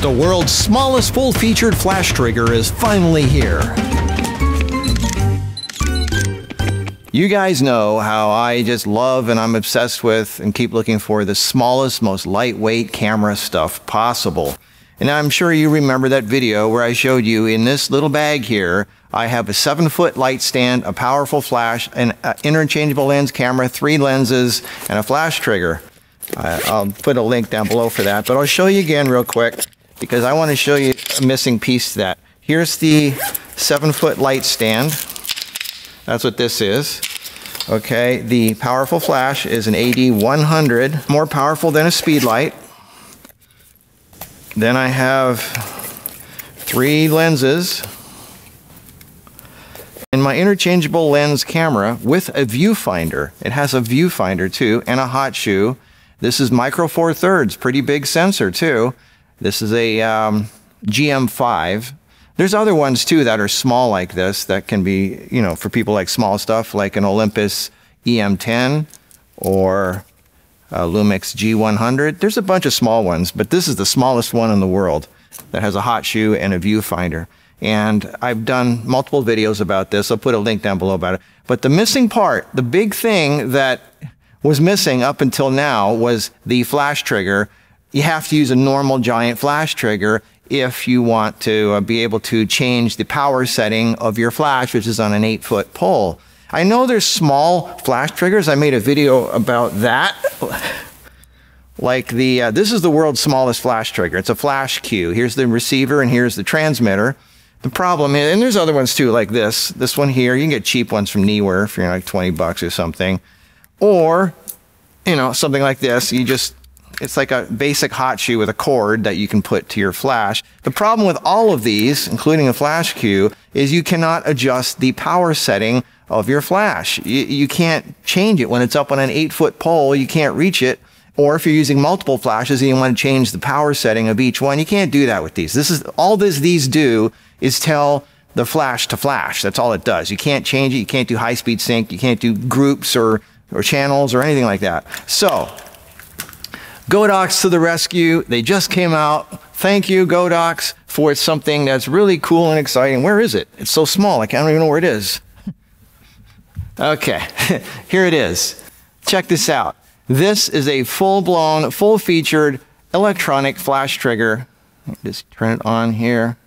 The world's smallest full-featured flash trigger is finally here. You guys know how I just love and I'm obsessed with and keep looking for the smallest, most lightweight camera stuff possible. And I'm sure you remember that video where I showed you in this little bag here, I have a seven foot light stand, a powerful flash, an uh, interchangeable lens camera, three lenses, and a flash trigger. I'll put a link down below for that, but I'll show you again real quick because I want to show you a missing piece to that. Here's the seven foot light stand. That's what this is. Okay, the powerful flash is an AD100, more powerful than a speed light. Then I have three lenses and my interchangeable lens camera with a viewfinder. It has a viewfinder too and a hot shoe. This is micro four thirds, pretty big sensor too. This is a um, GM5. There's other ones too that are small like this that can be, you know, for people like small stuff like an Olympus EM10 or a Lumix G100. There's a bunch of small ones, but this is the smallest one in the world that has a hot shoe and a viewfinder. And I've done multiple videos about this. I'll put a link down below about it. But the missing part, the big thing that was missing up until now was the flash trigger. You have to use a normal giant flash trigger if you want to uh, be able to change the power setting of your flash, which is on an eight foot pole. I know there's small flash triggers. I made a video about that. like the, uh, this is the world's smallest flash trigger. It's a Flash-Q. Here's the receiver and here's the transmitter. The problem is, and there's other ones too, like this. This one here, you can get cheap ones from Neewer for you know, like 20 bucks or something. Or, you know, something like this. You just it's like a basic hot shoe with a cord that you can put to your flash. The problem with all of these, including a Flash-Q, is you cannot adjust the power setting of your flash. You, you can't change it when it's up on an eight foot pole. You can't reach it. Or if you're using multiple flashes and you want to change the power setting of each one, you can't do that with these. This is all this these do is tell the flash to flash. That's all it does. You can't change it. You can't do high speed sync. You can't do groups or, or channels or anything like that. So Godox to the rescue. They just came out. Thank you, Godox, for something that's really cool and exciting. Where is it? It's so small, I don't even know where it is. okay, here it is. Check this out. This is a full-blown, full-featured electronic flash trigger. Just turn it on here.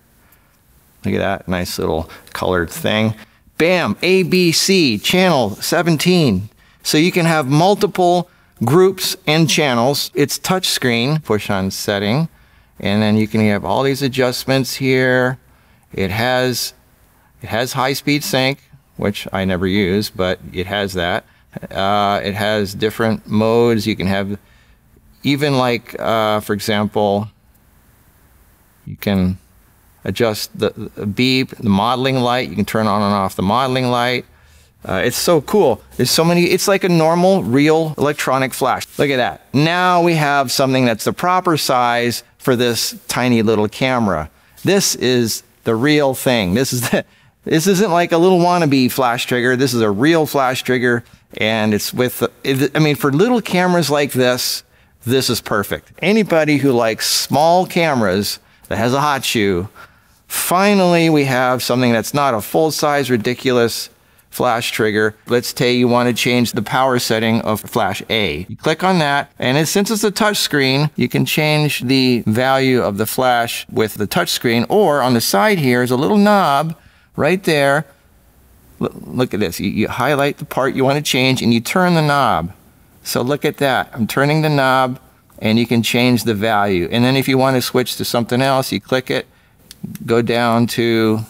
Look at that nice little colored thing. Bam, ABC, channel 17. So you can have multiple groups and channels. It's touchscreen, push on setting. And then you can have all these adjustments here. It has, it has high speed sync, which I never use, but it has that. Uh, it has different modes. You can have even like, uh, for example, you can adjust the, the beep, the modeling light. You can turn on and off the modeling light. Uh, it's so cool. There's so many, it's like a normal, real electronic flash. Look at that. Now we have something that's the proper size for this tiny little camera. This is the real thing. This is the, this isn't like a little wannabe flash trigger. This is a real flash trigger. And it's with, I mean, for little cameras like this, this is perfect. Anybody who likes small cameras that has a hot shoe, finally we have something that's not a full size, ridiculous flash trigger. Let's say you want to change the power setting of flash A. You click on that, and since it's a touch screen, you can change the value of the flash with the touch screen, or on the side here is a little knob right there. Look at this. You, you highlight the part you want to change, and you turn the knob. So look at that. I'm turning the knob, and you can change the value. And then if you want to switch to something else, you click it, go down to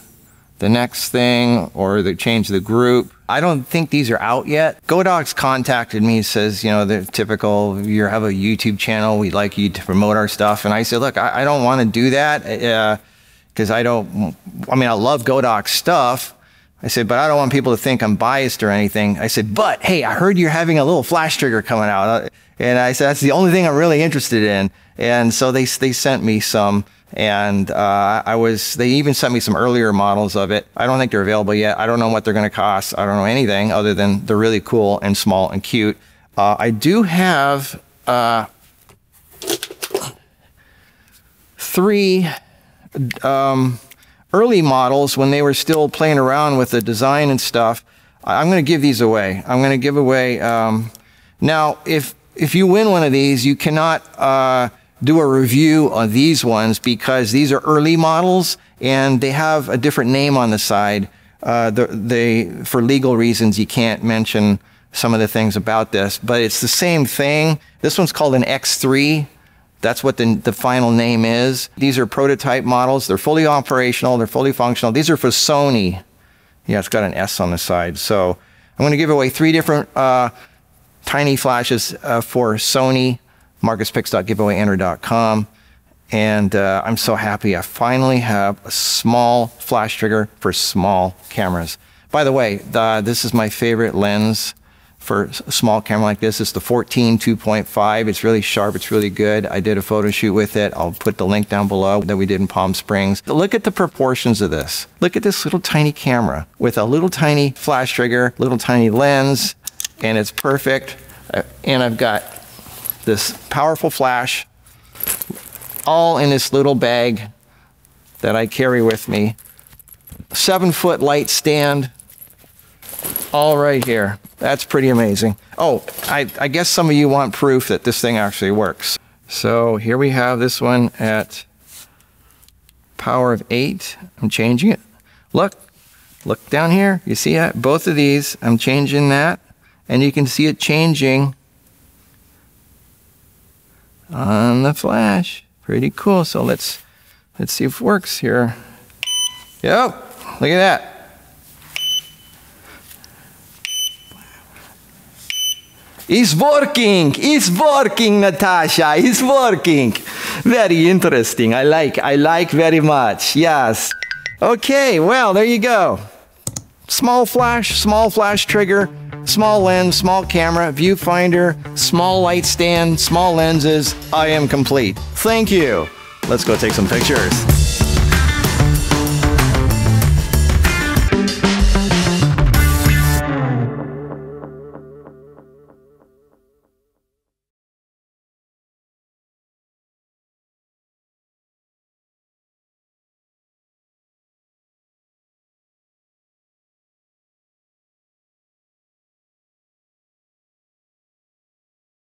the next thing or they change the group. I don't think these are out yet. Godox contacted me, says, you know, the typical, you have a YouTube channel, we'd like you to promote our stuff. And I said, look, I, I don't want to do that because uh, I don't, I mean, I love Godox stuff. I said, but I don't want people to think I'm biased or anything. I said, but hey, I heard you're having a little flash trigger coming out. And I said, that's the only thing I'm really interested in. And so they, they sent me some. And uh, I was, they even sent me some earlier models of it. I don't think they're available yet. I don't know what they're going to cost. I don't know anything other than they're really cool and small and cute. Uh, I do have uh, three um, early models when they were still playing around with the design and stuff. I'm going to give these away. I'm going to give away. Um, now, if if you win one of these, you cannot uh, do a review on these ones because these are early models and they have a different name on the side. Uh, the, they, for legal reasons, you can't mention some of the things about this, but it's the same thing. This one's called an X3. That's what the, the final name is. These are prototype models. They're fully operational. They're fully functional. These are for Sony. Yeah, it's got an S on the side. So I'm going to give away three different uh, tiny flashes uh, for Sony, markuspix.giveawayenter.com. And uh, I'm so happy I finally have a small flash trigger for small cameras. By the way, the, this is my favorite lens for a small camera like this. It's the 14 2.5. It's really sharp. It's really good. I did a photo shoot with it. I'll put the link down below that we did in Palm Springs. Look at the proportions of this. Look at this little tiny camera with a little tiny flash trigger, little tiny lens, and it's perfect. Uh, and I've got this powerful flash all in this little bag that I carry with me. Seven foot light stand, all right here. That's pretty amazing. Oh, I, I guess some of you want proof that this thing actually works. So here we have this one at power of eight. I'm changing it. Look, look down here. You see that? Both of these, I'm changing that. And you can see it changing on the flash. Pretty cool. So let's let's see if it works here. Yep. Look at that. It's working. It's working, Natasha. It's working. Very interesting. I like. I like very much. Yes. Okay. Well, there you go. Small flash, small flash trigger. Small lens, small camera, viewfinder, small light stand, small lenses. I am complete. Thank you. Let's go take some pictures.